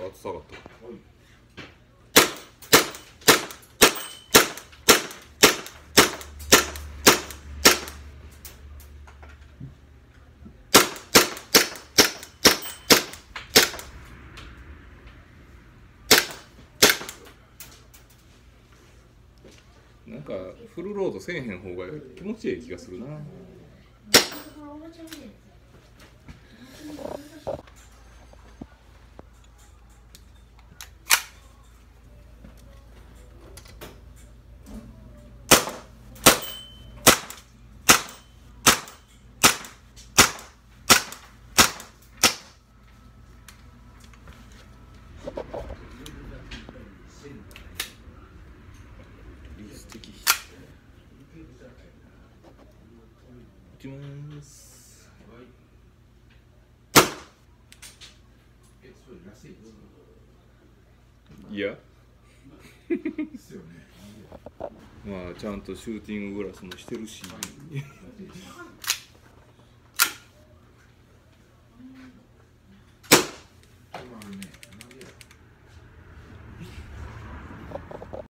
と厚さがったなんかフルロードせえへん方が気持ちいい気がするな。きますいや。まあちゃんとシューティンググラスもしてるし。